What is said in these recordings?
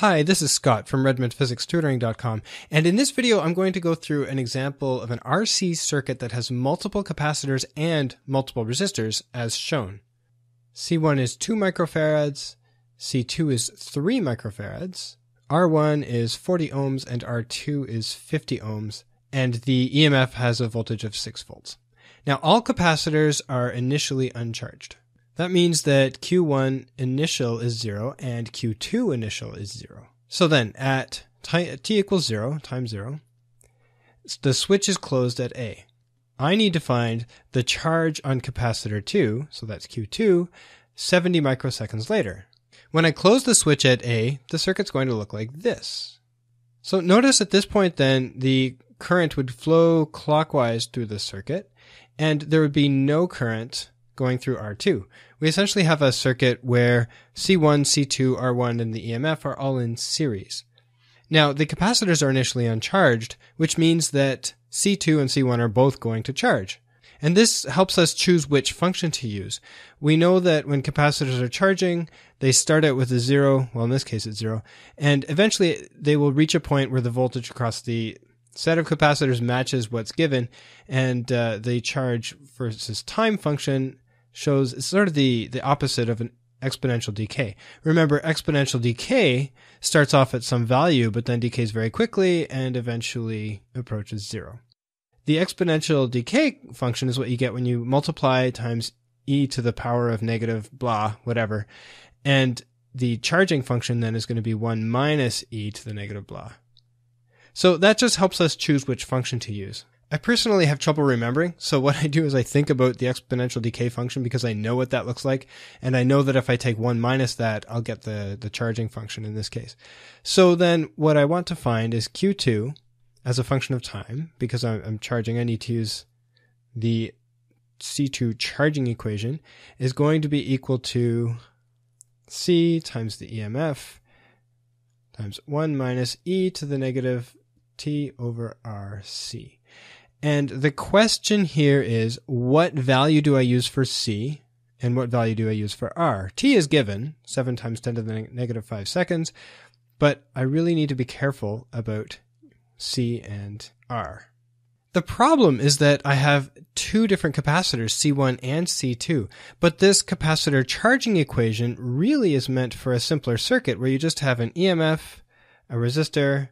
Hi, this is Scott from RedmondPhysicsTutoring.com, and in this video I'm going to go through an example of an RC circuit that has multiple capacitors and multiple resistors as shown. C1 is 2 microfarads, C2 is 3 microfarads, R1 is 40 ohms, and R2 is 50 ohms, and the EMF has a voltage of 6 volts. Now all capacitors are initially uncharged. That means that Q1 initial is 0 and Q2 initial is 0. So then at t, t equals 0 times 0, the switch is closed at A. I need to find the charge on capacitor 2, so that's Q2, 70 microseconds later. When I close the switch at A, the circuit's going to look like this. So notice at this point then, the current would flow clockwise through the circuit, and there would be no current going through R2. We essentially have a circuit where C1, C2, R1, and the EMF are all in series. Now, the capacitors are initially uncharged, which means that C2 and C1 are both going to charge. And this helps us choose which function to use. We know that when capacitors are charging, they start out with a zero, well, in this case it's zero, and eventually they will reach a point where the voltage across the set of capacitors matches what's given, and uh, the charge versus time function shows it's sort of the, the opposite of an exponential decay. Remember, exponential decay starts off at some value, but then decays very quickly and eventually approaches zero. The exponential decay function is what you get when you multiply times e to the power of negative blah, whatever. And the charging function then is going to be 1 minus e to the negative blah. So that just helps us choose which function to use. I personally have trouble remembering. So what I do is I think about the exponential decay function because I know what that looks like. And I know that if I take one minus that, I'll get the, the charging function in this case. So then what I want to find is Q2 as a function of time because I'm, I'm charging. I need to use the C2 charging equation is going to be equal to C times the EMF times 1 minus e to the negative t over RC. And the question here is what value do I use for C and what value do I use for R? T is given, 7 times 10 to the negative 5 seconds, but I really need to be careful about C and R. The problem is that I have two different capacitors, C1 and C2, but this capacitor charging equation really is meant for a simpler circuit where you just have an EMF, a resistor,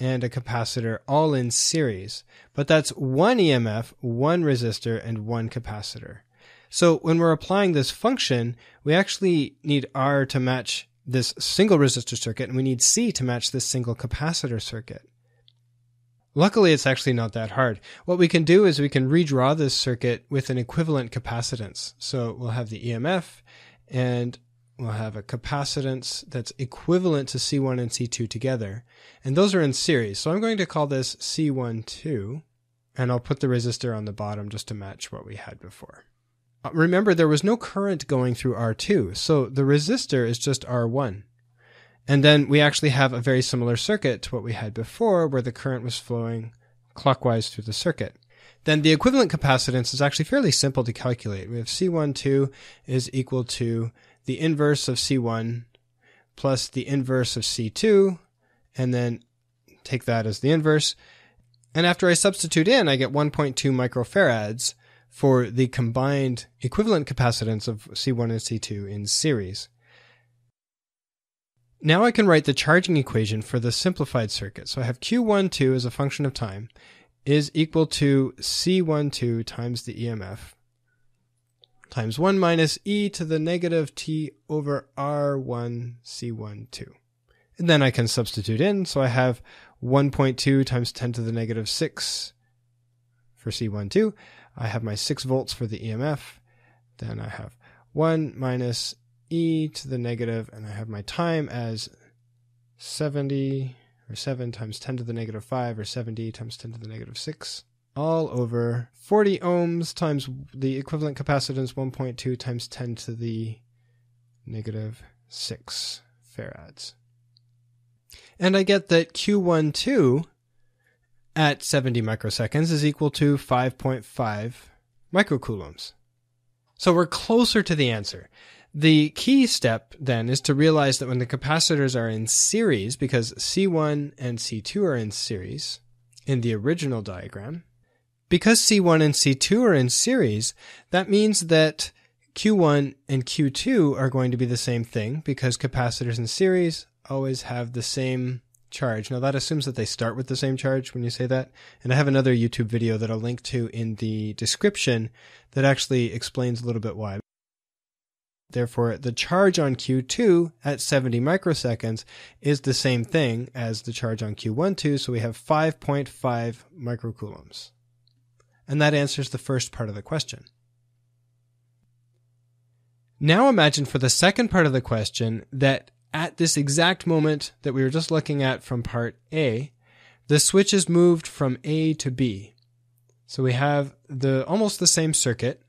and a capacitor all in series. But that's one EMF, one resistor, and one capacitor. So when we're applying this function, we actually need R to match this single resistor circuit, and we need C to match this single capacitor circuit. Luckily, it's actually not that hard. What we can do is we can redraw this circuit with an equivalent capacitance. So we'll have the EMF, and we'll have a capacitance that's equivalent to C1 and C2 together. And those are in series. So I'm going to call this C12, and I'll put the resistor on the bottom just to match what we had before. Uh, remember, there was no current going through R2, so the resistor is just R1. And then we actually have a very similar circuit to what we had before, where the current was flowing clockwise through the circuit. Then the equivalent capacitance is actually fairly simple to calculate. We have C12 is equal to the inverse of C1 plus the inverse of C2, and then take that as the inverse. And after I substitute in, I get 1.2 microfarads for the combined equivalent capacitance of C1 and C2 in series. Now I can write the charging equation for the simplified circuit. So I have Q12 as a function of time is equal to C12 times the EMF times 1 minus e to the negative t over r1 c12. And then I can substitute in, so I have 1.2 times 10 to the negative 6 for c1 2. I have my 6 volts for the EMF. Then I have 1 minus e to the negative, and I have my time as 70 or 7 times 10 to the negative 5 or 70 times 10 to the negative 6 all over 40 ohms times the equivalent capacitance 1.2 times 10 to the negative 6 farads. And I get that Q12 at 70 microseconds is equal to 5.5 microcoulombs. So we're closer to the answer. The key step then is to realize that when the capacitors are in series, because C1 and C2 are in series in the original diagram, because C1 and C2 are in series, that means that Q1 and Q2 are going to be the same thing because capacitors in series always have the same charge. Now that assumes that they start with the same charge when you say that. And I have another YouTube video that I'll link to in the description that actually explains a little bit why. Therefore, the charge on Q2 at 70 microseconds is the same thing as the charge on Q12, so we have 5.5 microcoulombs. And that answers the first part of the question. Now imagine for the second part of the question that at this exact moment that we were just looking at from part A, the switch is moved from A to B. So we have the almost the same circuit,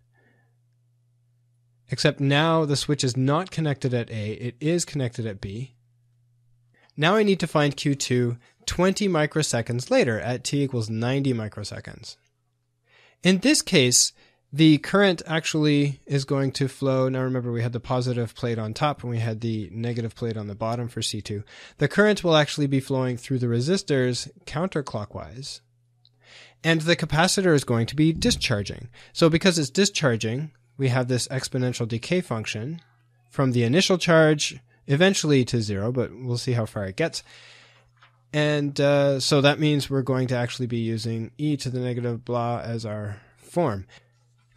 except now the switch is not connected at A, it is connected at B. Now I need to find Q2 20 microseconds later at t equals 90 microseconds. In this case, the current actually is going to flow. Now remember, we had the positive plate on top and we had the negative plate on the bottom for C2. The current will actually be flowing through the resistors counterclockwise. And the capacitor is going to be discharging. So because it's discharging, we have this exponential decay function from the initial charge eventually to zero, but we'll see how far it gets. And uh, so that means we're going to actually be using e to the negative blah as our form.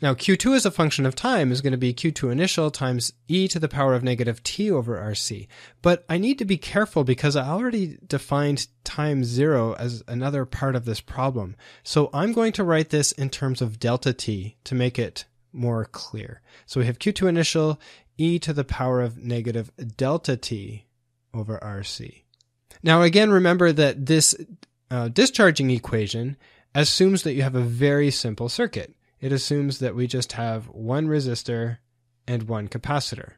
Now, Q2 as a function of time is going to be Q2 initial times e to the power of negative t over RC. But I need to be careful because I already defined time zero as another part of this problem. So I'm going to write this in terms of delta t to make it more clear. So we have Q2 initial e to the power of negative delta t over RC. Now, again, remember that this uh, discharging equation assumes that you have a very simple circuit it assumes that we just have one resistor and one capacitor.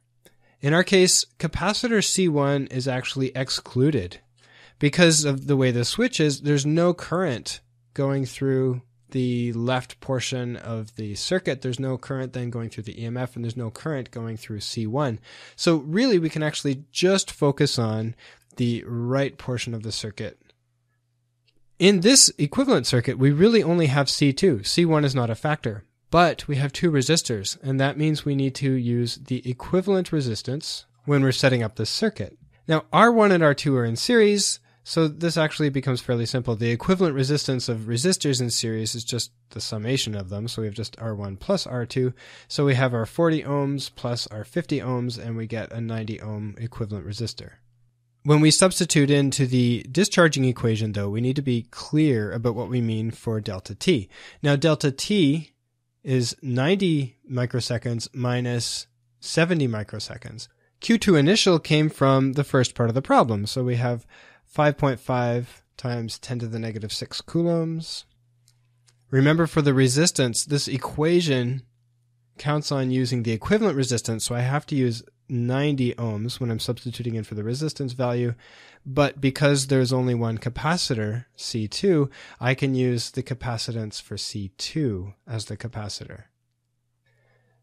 In our case, capacitor C1 is actually excluded. Because of the way the switch is, there's no current going through the left portion of the circuit. There's no current then going through the EMF, and there's no current going through C1. So, really, we can actually just focus on the right portion of the circuit in this equivalent circuit, we really only have C2. C1 is not a factor, but we have two resistors, and that means we need to use the equivalent resistance when we're setting up this circuit. Now, R1 and R2 are in series, so this actually becomes fairly simple. The equivalent resistance of resistors in series is just the summation of them. So we have just R1 plus R2. So we have our 40 ohms plus our 50 ohms, and we get a 90 ohm equivalent resistor. When we substitute into the discharging equation, though, we need to be clear about what we mean for delta t. Now, delta t is 90 microseconds minus 70 microseconds. Q2 initial came from the first part of the problem. So we have 5.5 times 10 to the negative 6 coulombs. Remember for the resistance, this equation counts on using the equivalent resistance, so I have to use 90 ohms when I'm substituting in for the resistance value. But because there's only one capacitor, C2, I can use the capacitance for C2 as the capacitor.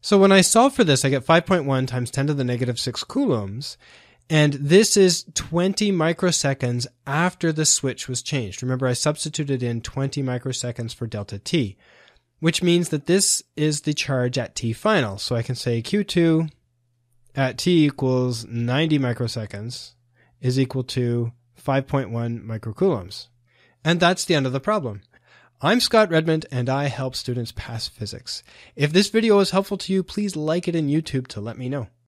So when I solve for this, I get 5.1 times 10 to the negative 6 coulombs. And this is 20 microseconds after the switch was changed. Remember, I substituted in 20 microseconds for delta t, which means that this is the charge at t final. So I can say Q2 at t equals 90 microseconds is equal to 5.1 microcoulombs. And that's the end of the problem. I'm Scott Redmond and I help students pass physics. If this video was helpful to you, please like it in YouTube to let me know.